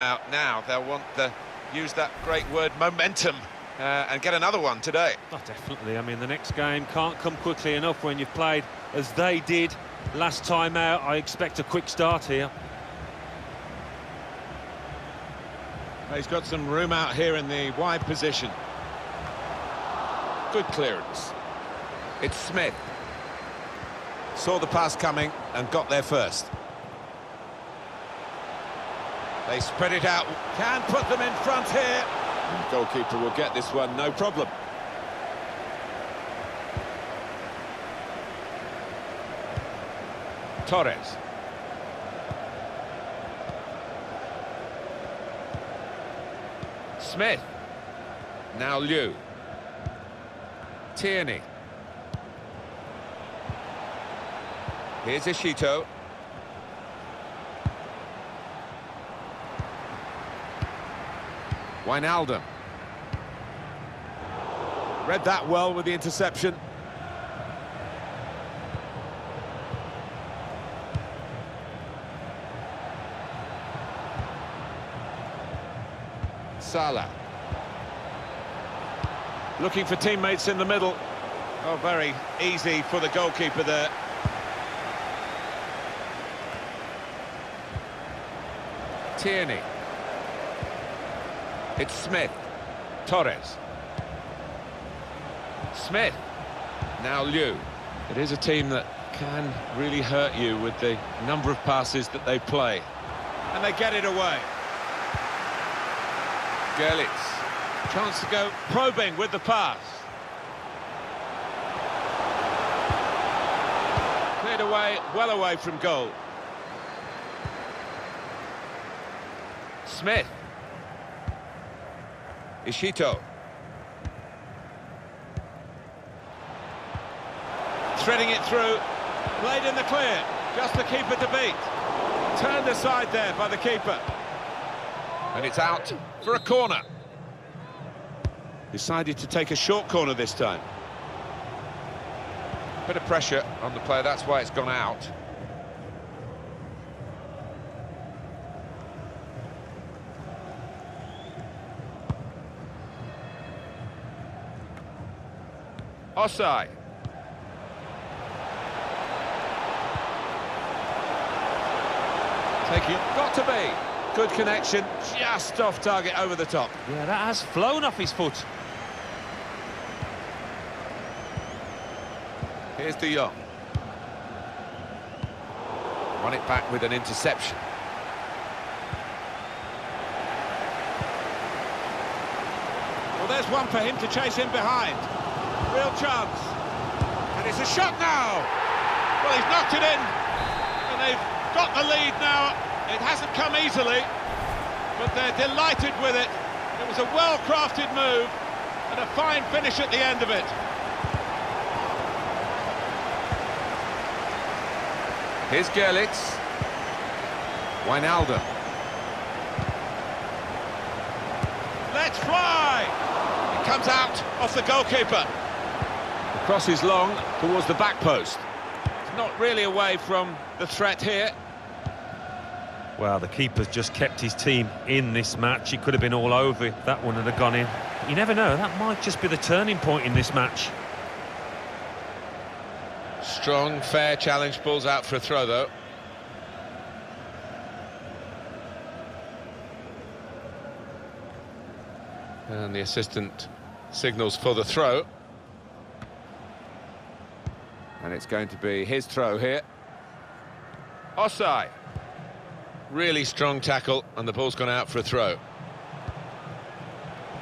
out now. They'll want to use that great word momentum uh, and get another one today. Oh, definitely. I mean, the next game can't come quickly enough when you've played as they did last time out. I expect a quick start here. He's got some room out here in the wide position. Good clearance. It's Smith. Saw the pass coming and got there first. They spread it out. Can put them in front here. The goalkeeper will get this one, no problem. Torres. Smith. Now Liu. Tierney. Here's Ishito. Wijnaldum. Read that well with the interception. Salah. Looking for teammates in the middle. Oh, very easy for the goalkeeper there. Tierney. It's Smith. Torres. Smith. Now Liu. It is a team that can really hurt you with the number of passes that they play. And they get it away. Gerlitz. Chance to go probing with the pass. Cleared away, well away from goal. Smith. Ishito. Threading it through. Played in the clear. Just the keeper to beat. Turned aside there by the keeper. And it's out for a corner. Decided to take a short corner this time. Bit of pressure on the player, that's why it's gone out. Osai. Taking it, got to be. Good connection, just off target over the top. Yeah, that has flown off his foot. Here's De Jong. Run it back with an interception. Well, there's one for him to chase in behind. Real chance. And it's a shot now. Well, he's knocked it in. And they've got the lead now. It hasn't come easily, but they're delighted with it. It was a well-crafted move and a fine finish at the end of it. Here's Gerlitz. Wijnaldum. Let's fly! It comes out off the goalkeeper. The cross is long towards the back post. It's not really away from the threat here. Well, the keeper's just kept his team in this match. He could have been all over if that one had gone in. You never know, that might just be the turning point in this match. Strong, fair challenge, pulls out for a throw, though. And the assistant signals for the throw. And it's going to be his throw here. Osai. Really strong tackle, and the ball's gone out for a throw.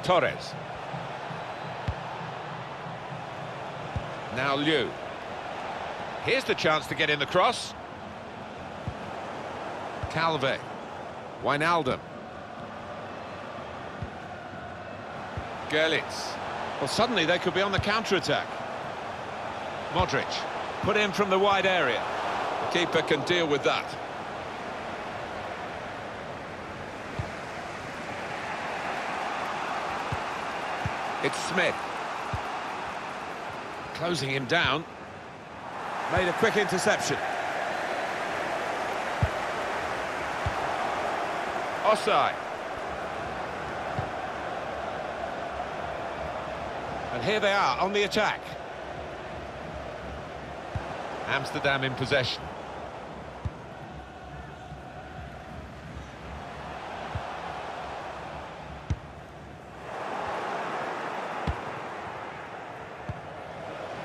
Torres. Now Liu. Here's the chance to get in the cross. Calve. Wijnaldum. Gerlitz. Well, suddenly they could be on the counter-attack. Modric put in from the wide area. The keeper can deal with that. It's Smith. Closing him down. Made a quick interception. Offside. And here they are on the attack. Amsterdam in possession.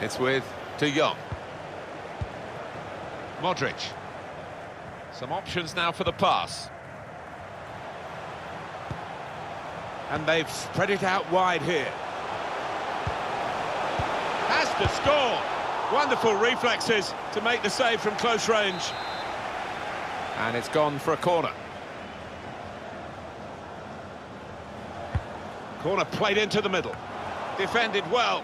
It's with De Jong. Modric. Some options now for the pass. And they've spread it out wide here. Has to score. Wonderful reflexes to make the save from close range. And it's gone for a corner. Corner played into the middle. Defended well.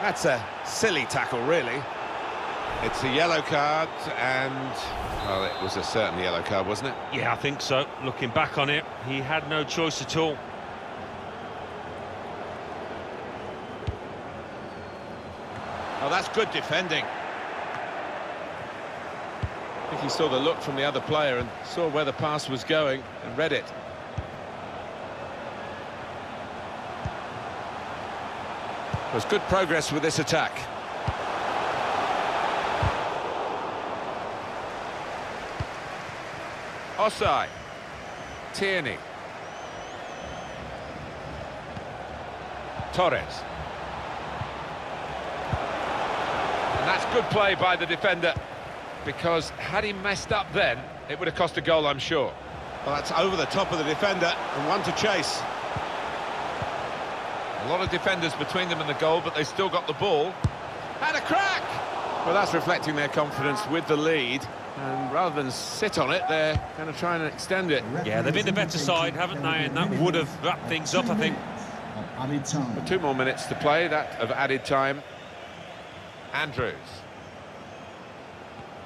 That's a silly tackle, really. It's a yellow card and, well, it was a certain yellow card, wasn't it? Yeah, I think so. Looking back on it, he had no choice at all. Oh, that's good defending. I think he saw the look from the other player and saw where the pass was going and read it. There's good progress with this attack. Osai. Tierney. Torres. And that's good play by the defender, because had he messed up then, it would have cost a goal, I'm sure. Well, that's over the top of the defender and one to chase. A lot of defenders between them and the goal, but they still got the ball. Had a crack! Well, that's reflecting their confidence with the lead. And rather than sit on it, they're going to try and extend it. Yeah, they've been the better side, haven't they? And that would have wrapped things up, I think. Added time. Two more minutes to play, that of added time. Andrews.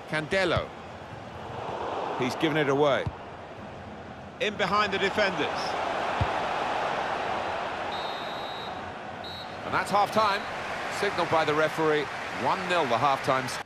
Candelo. He's given it away. In behind the defenders. And that's half-time, signalled by the referee. 1-0 the half-time.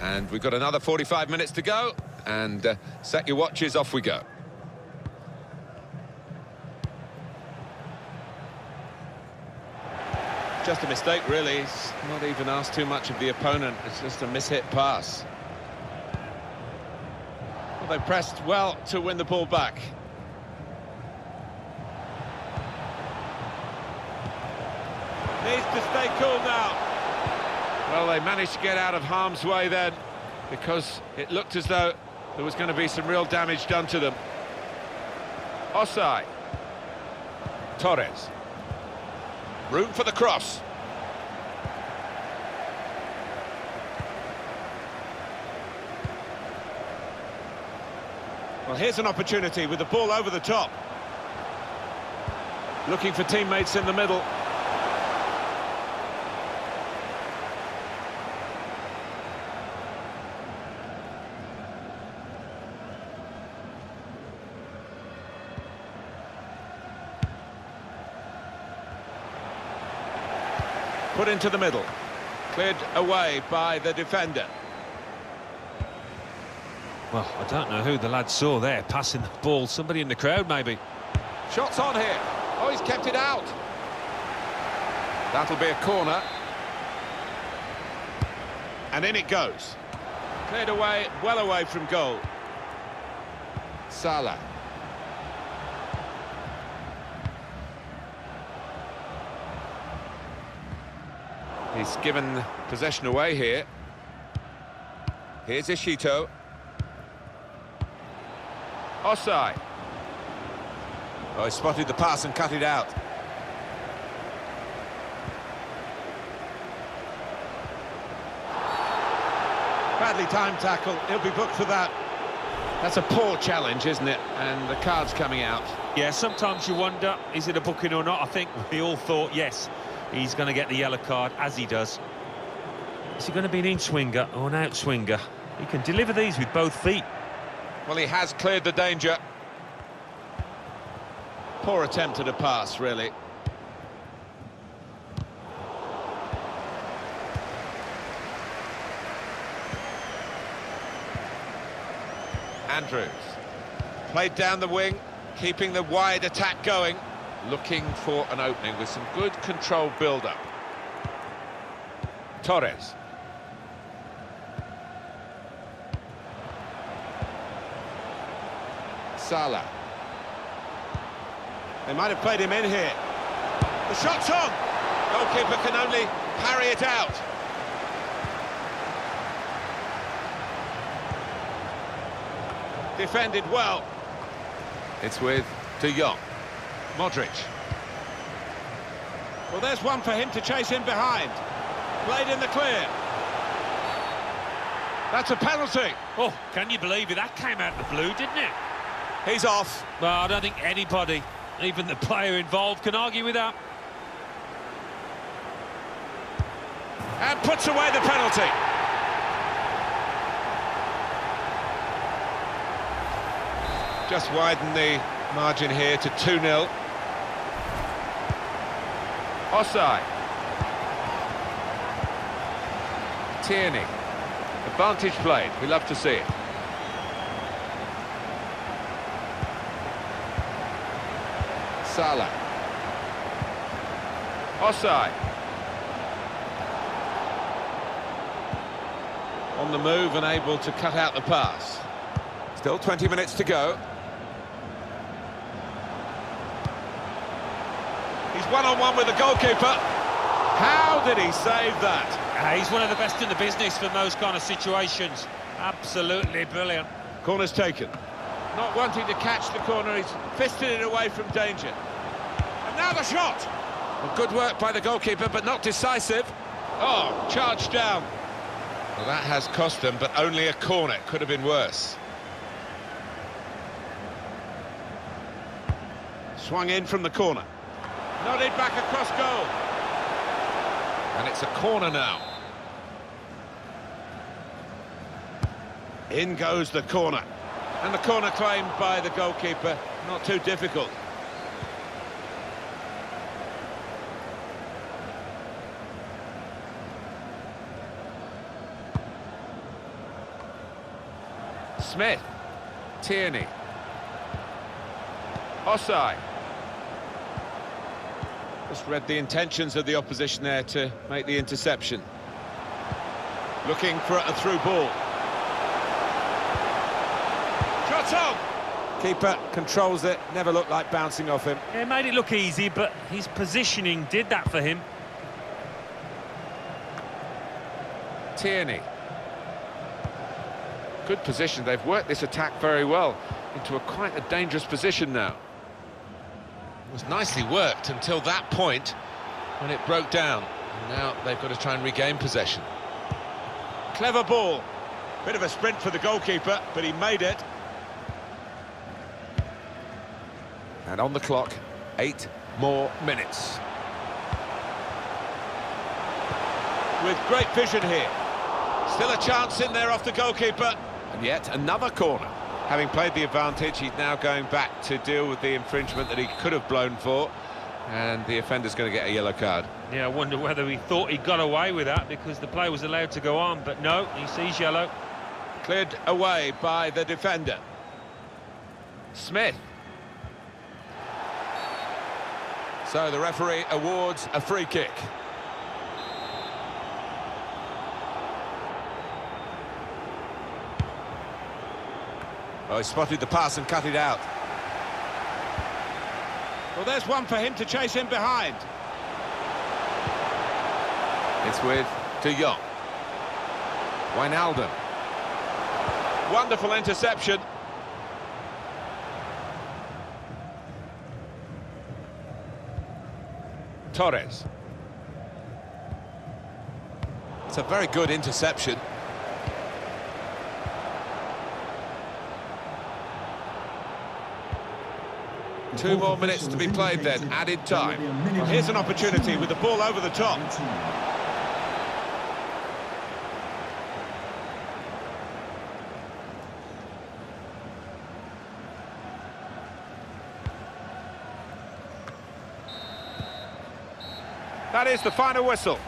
And we've got another 45 minutes to go. And uh, set your watches, off we go. Just a mistake, really. Not even asked too much of the opponent. It's just a mishit pass. Well, they pressed well to win the ball back. Needs to stay cool now. Well, they managed to get out of harm's way then because it looked as though there was going to be some real damage done to them. Osai. Torres. Room for the cross. Well, here's an opportunity with the ball over the top. Looking for teammates in the middle. Put into the middle. Cleared away by the defender. Well, I don't know who the lad saw there passing the ball. Somebody in the crowd, maybe. Shots on here. Oh, he's kept it out. That'll be a corner. And in it goes. Cleared away, well away from goal. Salah. He's given possession away here. Here's Ishito. Osai. Oh, he spotted the pass and cut it out. Badly timed tackle, he'll be booked for that. That's a poor challenge, isn't it? And the card's coming out. Yeah, sometimes you wonder, is it a booking or not? I think we all thought, yes, he's going to get the yellow card, as he does. Is he going to be an in-swinger or an out-swinger? He can deliver these with both feet. Well, he has cleared the danger. Poor attempt at a pass, really. Andrews. Played down the wing, keeping the wide attack going. Looking for an opening with some good control build-up. Torres. Salah. They might have played him in here. The shot's on! Goalkeeper can only parry it out. Defended well. It's with De Jong. Modric. Well, there's one for him to chase in behind. Played in the clear. That's a penalty. Oh, can you believe it? That came out of the blue, didn't it? He's off. Well, I don't think anybody, even the player involved, can argue with that. And puts away the penalty. Just widen the margin here to 2-0. Offside. Tierney. Advantage played. We love to see it. Salah. Offside. On the move and able to cut out the pass. Still 20 minutes to go. He's one-on-one with the goalkeeper. How did he save that? Uh, he's one of the best in the business for those kind of situations. Absolutely brilliant. Corner's taken. Not wanting to catch the corner, he's fisted it away from danger. And now the shot! Well, good work by the goalkeeper, but not decisive. Oh, charged down. Well, that has cost them, but only a corner. Could have been worse. Swung in from the corner. Nodded back across goal. And it's a corner now. In goes the corner. And the corner claimed by the goalkeeper. Not too difficult. Smith. Tierney. Offside. Just read the intentions of the opposition there to make the interception. Looking for a through ball. Shot on! Keeper controls it, never looked like bouncing off him. It made it look easy, but his positioning did that for him. Tierney. Good position. They've worked this attack very well into a quite a dangerous position now. It was nicely worked until that point when it broke down. And now they've got to try and regain possession. Clever ball. Bit of a sprint for the goalkeeper, but he made it. And on the clock, eight more minutes. With great vision here. Still a chance in there off the goalkeeper. And yet another corner. Having played the advantage, he's now going back to deal with the infringement that he could have blown for. And the offender's going to get a yellow card. Yeah, I wonder whether he thought he got away with that because the play was allowed to go on, but no, he sees yellow. Cleared away by the defender. Smith. So the referee awards a free kick. Oh, he spotted the pass and cut it out. Well, there's one for him to chase in behind. It's with De Jong. Wijnaldum. Wonderful interception. Torres. It's a very good interception. Two more minutes to be played then, added time. Here's an opportunity with the ball over the top. That is the final whistle.